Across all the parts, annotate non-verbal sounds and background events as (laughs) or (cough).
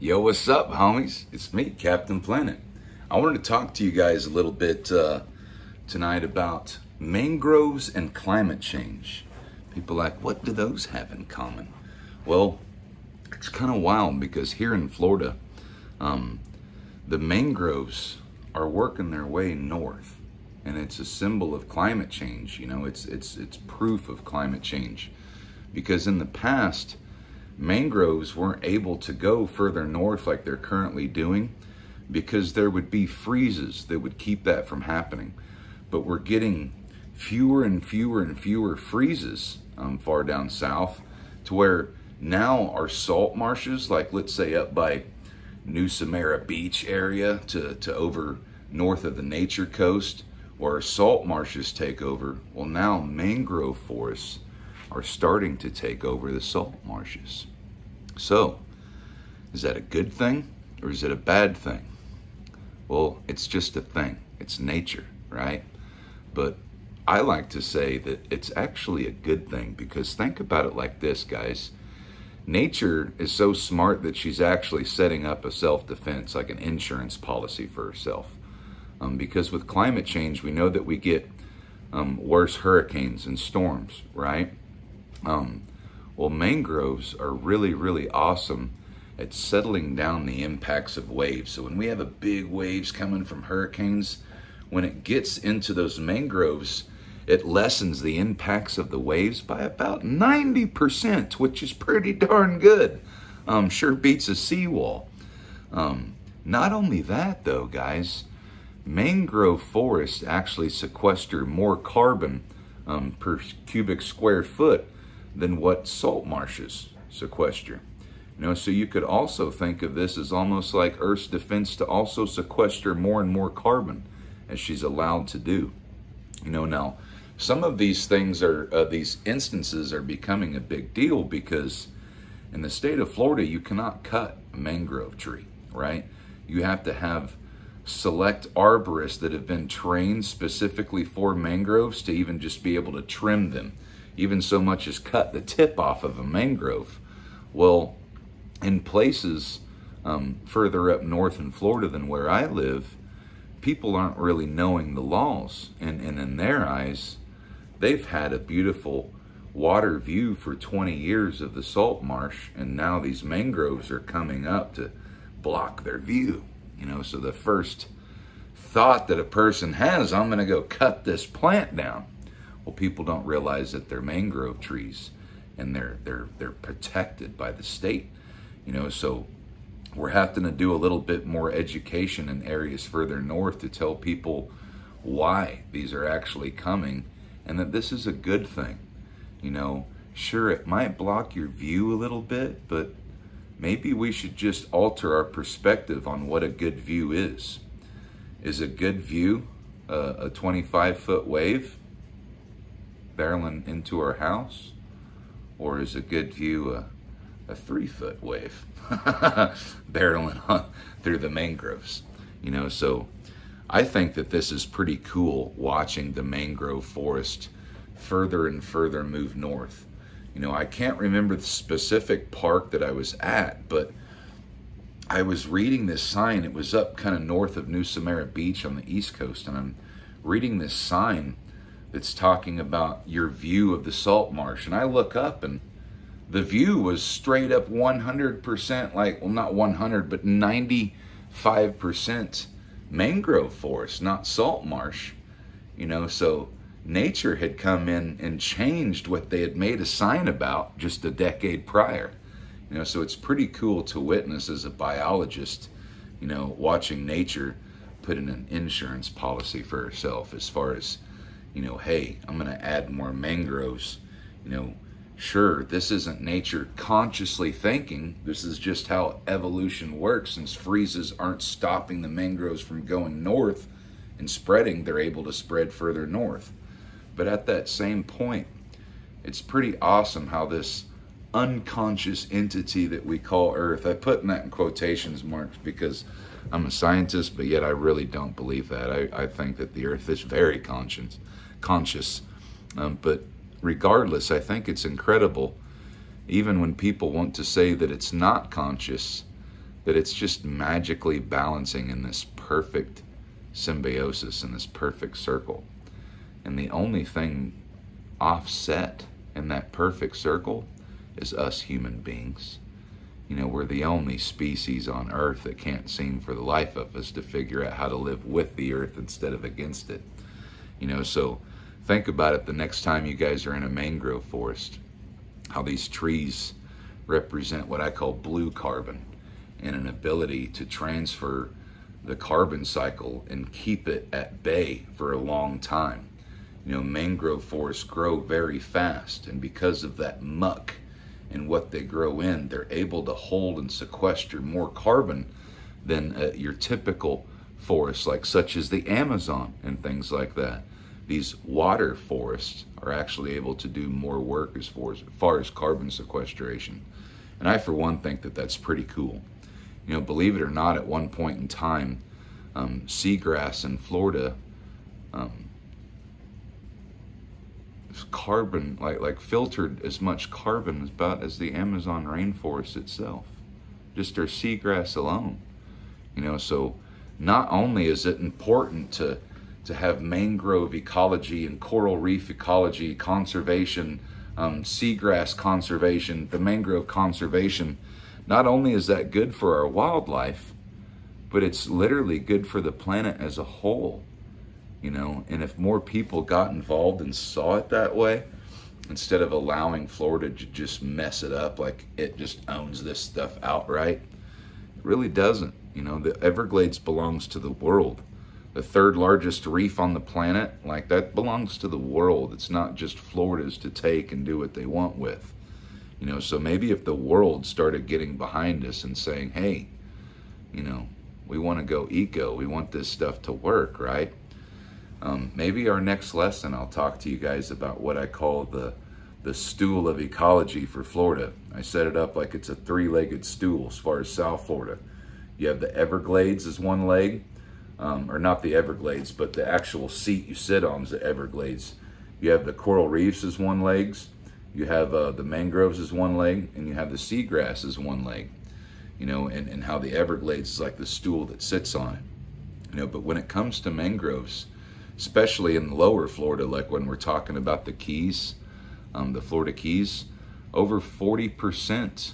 Yo, what's up, homies? It's me, Captain Planet. I wanted to talk to you guys a little bit uh, tonight about mangroves and climate change. People like, what do those have in common? Well, it's kind of wild because here in Florida, um, the mangroves are working their way north, and it's a symbol of climate change. You know, it's it's it's proof of climate change, because in the past, mangroves weren't able to go further north like they're currently doing, because there would be freezes that would keep that from happening. But we're getting fewer and fewer and fewer freezes um, far down south, to where now our salt marshes, like let's say up by New Smyrna Beach area to, to over north of the nature coast where our salt marshes take over. Well, now mangrove forests are starting to take over the salt marshes. So, is that a good thing or is it a bad thing? Well, it's just a thing. It's nature, right? But I like to say that it's actually a good thing because think about it like this, guys nature is so smart that she's actually setting up a self-defense, like an insurance policy for herself. Um, because with climate change, we know that we get um, worse hurricanes and storms, right? Um, well, mangroves are really, really awesome at settling down the impacts of waves. So when we have a big waves coming from hurricanes, when it gets into those mangroves, it lessens the impacts of the waves by about 90%, which is pretty darn good. Um, sure beats a seawall. Um, not only that, though, guys, mangrove forests actually sequester more carbon um, per cubic square foot than what salt marshes sequester. You know, so you could also think of this as almost like Earth's defense to also sequester more and more carbon as she's allowed to do. You know, now some of these things are, uh, these instances are becoming a big deal because in the state of Florida, you cannot cut a mangrove tree, right? You have to have select arborists that have been trained specifically for mangroves to even just be able to trim them, even so much as cut the tip off of a mangrove. Well, in places um, further up north in Florida than where I live, people aren't really knowing the laws. And, and in their eyes, they've had a beautiful water view for 20 years of the salt marsh and now these mangroves are coming up to block their view you know so the first thought that a person has i'm going to go cut this plant down well people don't realize that they're mangrove trees and they're they're they're protected by the state you know so we're having to do a little bit more education in areas further north to tell people why these are actually coming and that this is a good thing. You know, sure, it might block your view a little bit, but maybe we should just alter our perspective on what a good view is. Is a good view uh, a 25 foot wave barreling into our house? Or is a good view a, a three foot wave (laughs) barreling on, through the mangroves? You know, so I think that this is pretty cool watching the mangrove forest further and further move north. You know, I can't remember the specific park that I was at, but I was reading this sign. It was up kind of north of New Smyrna Beach on the East Coast, and I'm reading this sign that's talking about your view of the salt marsh. And I look up, and the view was straight up 100%, like, well, not 100, but 95% mangrove forest, not salt marsh. You know, so nature had come in and changed what they had made a sign about just a decade prior. You know, so it's pretty cool to witness as a biologist, you know, watching nature put in an insurance policy for herself as far as, you know, hey, I'm going to add more mangroves. You know, sure, this isn't nature consciously thinking. This is just how evolution works. Since freezes aren't stopping the mangroves from going north and spreading, they're able to spread further north. But at that same point, it's pretty awesome how this unconscious entity that we call Earth, I put in that in quotations marks because I'm a scientist, but yet I really don't believe that. I, I think that the Earth is very conscious. conscious. Um, but regardless, I think it's incredible, even when people want to say that it's not conscious, that it's just magically balancing in this perfect symbiosis, in this perfect circle. And the only thing offset in that perfect circle is us human beings. You know, we're the only species on Earth that can't seem for the life of us to figure out how to live with the Earth instead of against it. You know, so think about it the next time you guys are in a mangrove forest, how these trees represent what I call blue carbon and an ability to transfer the carbon cycle and keep it at bay for a long time. You know, mangrove forests grow very fast, and because of that muck and what they grow in, they're able to hold and sequester more carbon than uh, your typical forests, like such as the Amazon and things like that. These water forests are actually able to do more work as far as, as far as carbon sequestration. And I, for one, think that that's pretty cool. You know, believe it or not, at one point in time, um, seagrass in Florida um, carbon, like like filtered as much carbon as about as the Amazon rainforest itself. Just our seagrass alone. You know, so not only is it important to to have mangrove ecology and coral reef ecology conservation, um, seagrass conservation, the mangrove conservation, not only is that good for our wildlife, but it's literally good for the planet as a whole you know? And if more people got involved and saw it that way instead of allowing florida to just mess it up like it just owns this stuff outright it really doesn't you know? The everglades belongs to the world. The third largest reef on the planet like that belongs to the world. It's not just florida's to take and do what they want with. You know so maybe if the world started getting behind us and saying hey you know we want to go eco we want this stuff to work right um, maybe our next lesson, I'll talk to you guys about what I call the the stool of ecology for Florida. I set it up like it's a three-legged stool as far as South Florida. You have the Everglades as one leg, um, or not the Everglades, but the actual seat you sit on is the Everglades. You have the coral reefs as one legs. You have uh, the mangroves as one leg, and you have the seagrass as one leg. You know, and, and how the Everglades is like the stool that sits on it. You know, but when it comes to mangroves, especially in lower Florida, like when we're talking about the Keys, um, the Florida Keys, over 40%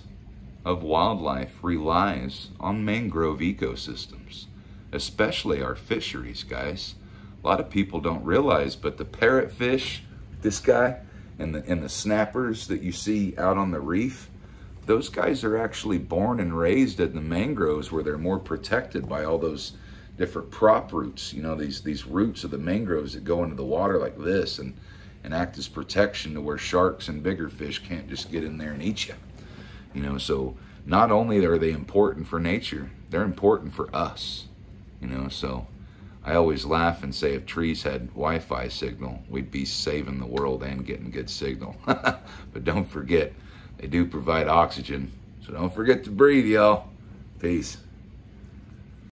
of wildlife relies on mangrove ecosystems, especially our fisheries, guys. A lot of people don't realize, but the parrotfish, this guy, and the, and the snappers that you see out on the reef, those guys are actually born and raised in the mangroves where they're more protected by all those different prop roots, you know, these these roots of the mangroves that go into the water like this and, and act as protection to where sharks and bigger fish can't just get in there and eat you. You know, so not only are they important for nature, they're important for us. You know, so I always laugh and say if trees had Wi-Fi signal, we'd be saving the world and getting good signal. (laughs) but don't forget, they do provide oxygen. So don't forget to breathe, y'all. Peace.